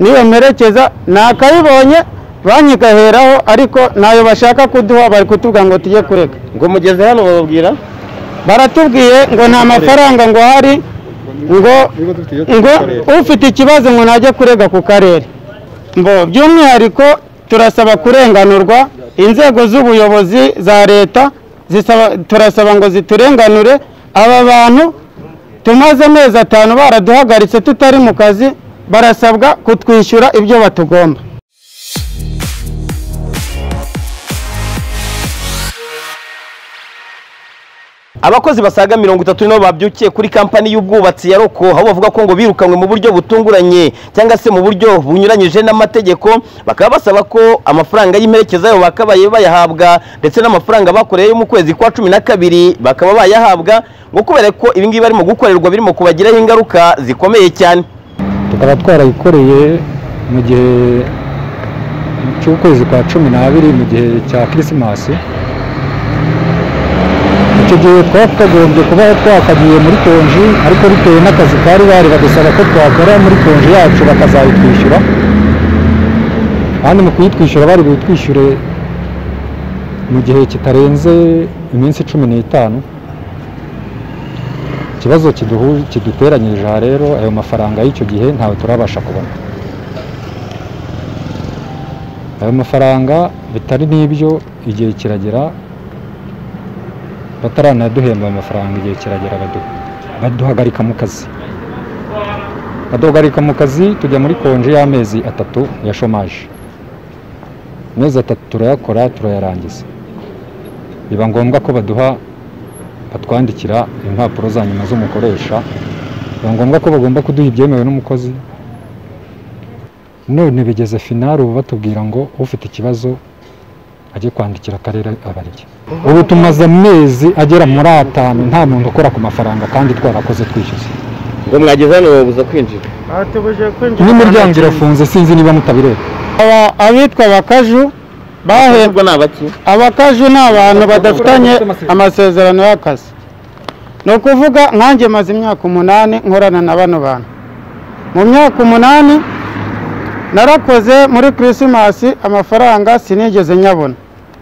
niyo mperekeza nakayibonye banki igaheraho ariko ntayo bashaka kuduha bari kutubwira ngo tujye kurega ngo mugeze hano bababwira? Baratubwiye ngo nta mafaranga ngo hari ngo ngo ufite ikibazo ngo najye kurega ku karere. By'umwihariko turasaba kurenganurwa inzego z'ubuyobozi za leta zisaba turasaba ngo ziturenganure aba bantu tumaze amezi atanu baraduhagaritse tutari mu kazi barasabwa kutwishyura ibyo batugomba. Abakozi basaga mirongo itatu nibo babyukiye kuri kampani y'ubwubatsi ya roko aho bavuga ko ngo birukanywe mu buryo butunguranye cyangwa se mu buryo bunyuranyije n'amategeko bakaba basaba ko amafaranga y'imperekeza yabo bakabaye bayahabwa ndetse n'amafaranga bakoreye yo mu kwezi kwa cumi na kabiri bakaba bayahabwa ngo kubera ko ibingibi barimo gukorerwa birimo kubagiraho ingaruka zikomeye cyane. Tukaba twarayikoreye mu gihe cy'ukwezi kwa cumi n'abiri mu gihe cya kirisimasi icyo gihe twakagombye kuba twakagiye muri konji ariko bitewe n'akazi kari bari badusaba ko twakora muri konji yacu bakazayitwishyura. Kandi mu kuyitwishyura bari butwishyure mu gihe kitarenze iminsi cumi n'itanu. Ikibazo kiduteranyirije aha rero ayo mafaranga y'icyo gihe ntawe turabasha kubona. Ayo mafaranga bitari n'ibyo igihe kiragera bataranaduhemba ayo mafaranga igihe kiragera badu- baduhagarika mu kazi. Baduhagarika mu kazi tujya muri konji y'amezi atatu ya shomaje. Amezi atatu turayakora turayarangiza. Biba ngombwa ko baduha batwandikira impapuro za nyuma z'umukoresha biba ngombwa ko bagomba kuduha ibyemewe n'umukozi. None bigeze finari ubu batubwira ngo ufite ikibazo ajye kwandikira akarere abarye ubu tumaze amezi agera muri atanu nta muntu ukora ku mafaranga kandi twarakoze twishyuza ngo mwageze hano babuza kwinjira. N'imiryango irafunze sinzi niba mutabireba. Aba- abitwa abakaju bahembwa ni abaki? abakaju ni abantu badafitanye amasezerano y'akazi. Ni ukuvuga nkanjye maze imyaka umunani nkorana na bano bantu. Mu myaka umunani narakoze muri kirisimasi amafaranga sinigeze nyabona.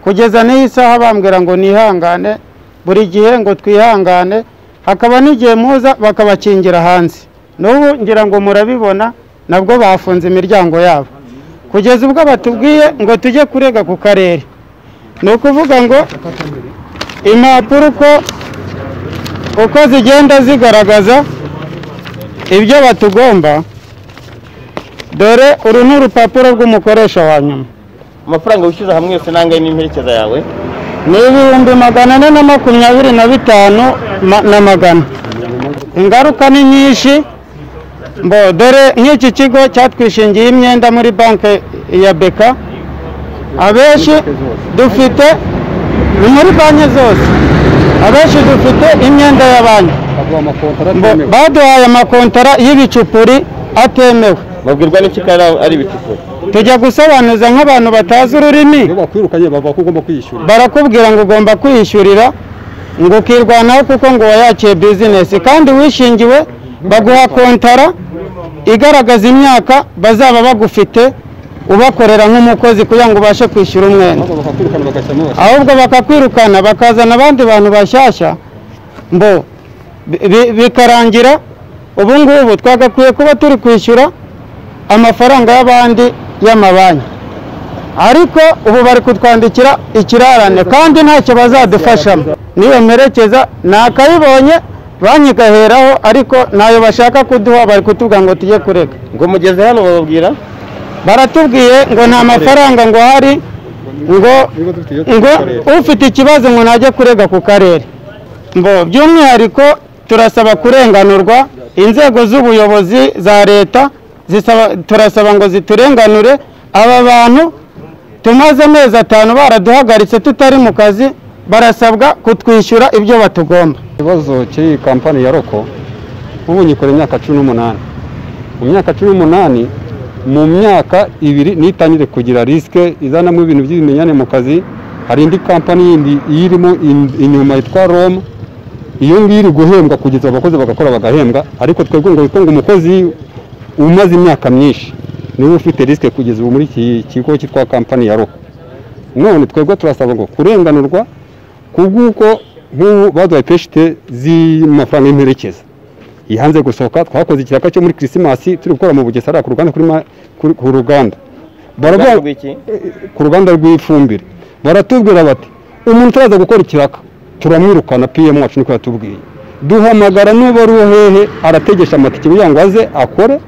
Kugeza n'iyi saha bambwira ngo nihangane buri gihe ngo twihangane hakaba n'igihe muza bakabakingira hanze. N'ubu ngira ngo murabibona nabwo bafunze imiryango yabo. Kugeza ubwo batubwiye ngo tujye kurega ku karere. Ni ukuvuga ngo impapuro uko uko zigenda zigaragaza ibyo batugomba dore uru ni urupapuro rw'umukoresha wa nyuma. Amafaranga wishyuza hamwe yose nangahe n'imperekeza yawe? Ni ibihumbi magana ane na makumyabiri na bitanu na magana. Ingaruka ni nyinshi. Dore nk'iki kigo cyatwishingiye imyenda muri banki ya beka abenshi dufite ni muri banki zose abenshi dufite imyenda ya banki baduhaye amakontara y'ibicupuri atemewe babwirwa n'iki ko ari- ibicukuro tujya gusobanuza nk'abantu batazi ururimi bakwirukanye bavuga ko ugomba kwishyura barakubwira ngo ugomba kwiyishyurira ngo ukirwanaho kuko ngo wayakiye bizinesi kandi wishingiwe baguha kontara igaragaza imyaka bazaba bagufite ubakorera nk'umukozi kugira ngo ubashe kwishyura umwenda. Ahubwo bakakwirukana bakazana abandi bantu bashyashya mbo bi- bi- bikarangira. Ubu ngubu twagakwiye kuba turi kwishyura amafaranga y'abandi y'amabanki. Ariko ubu bari kutwandikira ikirarane kandi ntacyo bazadufashamo. Niyo mperekeza nakayibonye banki igaheraho ariko ntayo bashaka kuduha bari kutubwira ngo tujye kurega ngo mugeze hano bababwira? Baratubwiye ngo nta mafaranga ngo hari ngo ngo ufite ikibazo ngo najye kurega ku karere. By'umwihariko turasaba kurenganurwa inzego z'ubuyobozi za leta zisaba turasaba ngo ziturenganure aba bantu tumaze amezi atanu baraduhagaritse tutari mu kazi barasabwa kutwishyura ibyo batugomba. Ikibazo cy'iyi kampani ya roko ubu nyikora imyaka cumi n'umunani. Mu myaka cumi n'umunani mu myaka ibiri nitangire kugira risike izanamo ibintu by'ibimenyane mu kazi hari indi kampani yindi iyirimo in- inyuma yitwa roma iyo ngiyo iri guhembwa kugeza abakozi bagakora bagahembwa ariko twebwe ngo witwa ngo umukozi umaze imyaka myinshi ni we ufite risike kugeza ubu muri iki kigo cyitwa kampani ya roko none twebwe turasaba ngo kurenganurwa kubw'uko nk'ubu baduhaye peshite z'amafaranga y'imperekeza yanze gusohoka twakoze ikiraka cyo muri kirisimasi turi gukora mu bugesera ku ruganda ku ruganda. Rw'iki? ku ruganda rw'ifumbire. Baratubwira bati umuntu turaza gukora ikiraka turamwirukana pm wacu niko yatubwiye. Duhamagara n'uba ari hehe arategesha amatike kugira ngo aze akore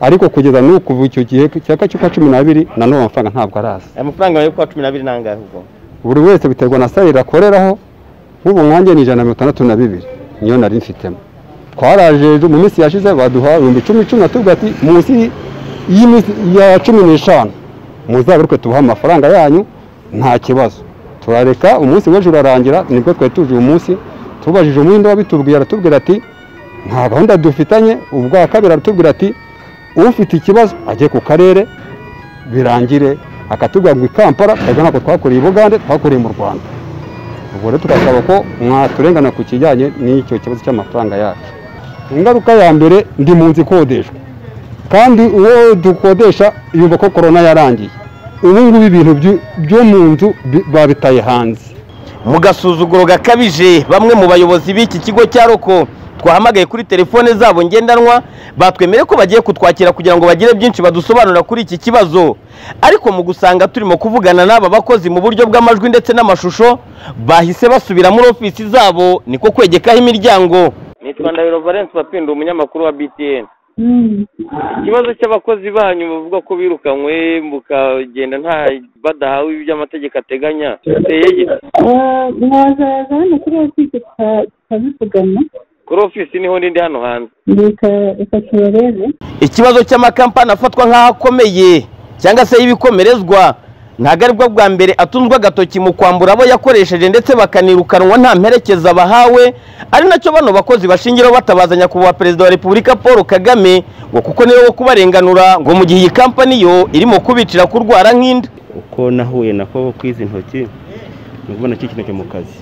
ariko kugeza n'ubu kuva icyo gihe ikiraka cy'ukwa cumi n'abiri na n'ubu amafaranga ntabwo araza. Aya mafaranga yo kuwa cumi n'abiri ni angahe ubwo? Buri wese biterwa na sayire akoreraho nk'ubu nkanjye ni ijana na mirongo itandatu na bibiri. Niyo nari mfitemo. Twaraje mu minsi yashize baduha ibihumbi icumi icumi natubwira ati munsi ya cumi n'eshanu. Muzagaruke tubahe amafaranga yanyu? Nta kibazo. Turareka umunsi w'ejo urarangira ni bwo twari tuje uyu munsi. Tubajije umuhindo wabitubwiye aratubwira ati nta gahunda dufitanye. Ubwa kabiri aratubwira ati ufite ikibazo ajye ku karere birangire akatubwira ngo i kampala twebwe ntabwo twakoreye i bugande twakoreye mu rwanda. Ubwo rero tugasaba ko mwaturengana ku kijyanye n'icyo kibazo cy'amafaranga yacu. Ingaruka ya mbere ndi mu nzu ikodeshwa. Kandi uwo dukodesha yumva ko korona yarangiye. Ubu ngubu ibintu byo- mu nzu bi- babitaye hanze. Mu gasuzuguro gakabije bamwe mu bayobozi b'iki kigo cya roko twahamagaye kuri telefone zabo ngendanwa batwemere ko bagiye kutwakira kugira ngo bagire byinshi badusobanurira kuri iki kibazo. Ariko mu gusanga turimo kuvugana n'aba bakozi mu buryo bw'amajwi ndetse n'amashusho bahise basubira muri ofisi zabo niko kwegekaho imiryango. Nitwa ndahiro valence papinda umunyamakuru wa btn ikibazo cy'abakozi banyu bavuga ko birukanywe mukagenda nta badahawe ibyo amategeko ateganya biteye gite mwazaza hano kuri ofisi tukabivugana. Kuri ofisi ni ho ndi hano hanze reka reka tubarebe ikibazo cy'amakampani afatwa nk'aho akomeye cyangwa se y'ibikomerezwa ntabwo ari bwo bwa mbere atunzwe agatoki mu kwambura abo yakoresheje ndetse bakanirukanwa nta mperekeza bahawe ari na cyo bano bakozi bashingiraho batabaza nyakubahwa perezida wa repubulika paul kagame ngo kuko ni we wo kubarenganura ngo mu gihe iyi kampani yo irimo kubicira kurwara nk'inda uko nahuye nako kwizi ntoki ni ukubona cyikinege mu kazi.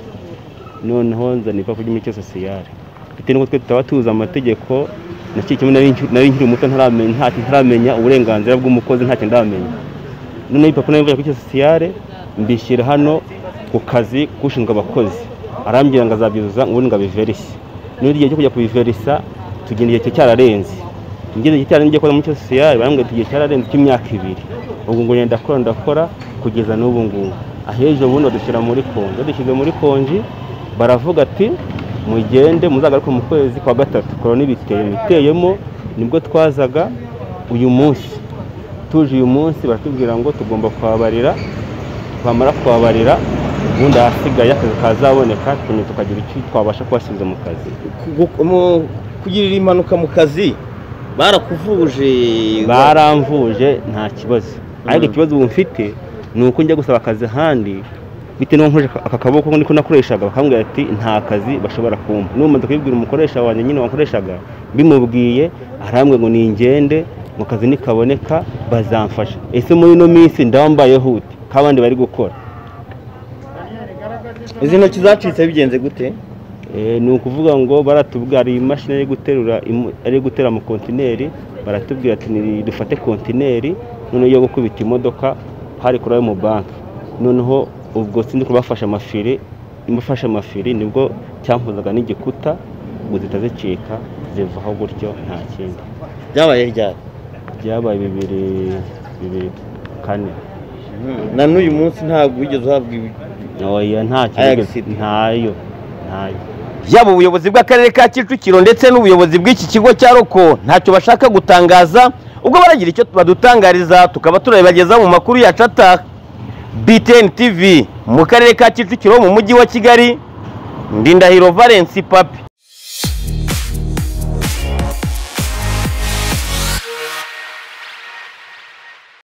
Noneho nzana ipapuro ry'imiti sosiyale bitewe n'uko twe tutaba tuzi amategeko nari nki- nari nkiri muto ntaramenya uburenganzira bw'umukozi ntacyo ndamenya noneho ibipapuro nabivuye kuri sosiyale mbishyira hano ku kazi k'ushinzwe abakozi. Arambwira ngo azabyuzuza ubundi ngo abiverise niba igihe cyo kujya kubiverisa tugenda igihe cyo cyararenze. Ngeze igihe cyararenze ngiye gukora muri sosiyale barambwira igihe cyararenze cy'imyaka ibiri. Ubwo ngo ngenda ndakora ndakora kugeza n'ubu ngubu. Ahejo ubundi badushyira muri konji. Badushyize muri konji baravuga ati mugende muzagaruke mu kwezi kwa gatatu. Korona ibiteye ibiteyemo ni bwo twazaga uyu munsi. Tuje uyu munsi baratubwira ngo tugomba kwabarira twamara kwabarira ubundi ahasigaye akazi kazaboneka tukagira icyo twabasha kubasubiza mu kazi. Kugirira impanuka mu kazi barakuvuje. Baramvuje nta kibazo. Ariko ikibazo ubu mfite ni uko njya gusaba akazi ahandi bitewe n'uko nkoresha aka kaboko niko nakoreshaga bakambwira ati nta kazi bashobora kumpa. N'umaze kubibwira umukoresha wanjye nyine wakoreshaga bimubwiye arambwira ngo ningende mu kazi nikaboneka bazamfasha. Ese muri ino minsi ndambaye hute k'abandi bari gukora. Izi ntoki zacitse bigenze gute? Eh, ni ukuvuga ngo baratubwira hari imashini ari guterura ari gutera mu kontineri baratubwira ati "Ni- dufate kontineri. Noneho yo gukubita imodoka hari kuri ayo mu banki. Noneho ubwo sindi kubafasha amafiri mbafashe amafiri ni bwo cyampuzaga n'igikuta ngo zitazicika zivaho gutyo nta kindi. Byabaye ryari? Byabaye bibiri bibiri kane. Na n'uyu munsi ntabwo wigeze uhabwa ibi ntayo ntayo. Yaba ubuyobozi bw'akarere ka kicukiro ndetse n'ubuyobozi bw'iki kigo cya roko ntacyo bashaka gutangaza ubwo baragira icyo badutangariza tukaba turabibagezaho mu makuru yacu ataha btn tv mu karere ka kicukiro mu mujyi wa kigali. Ndindahiro valence papi.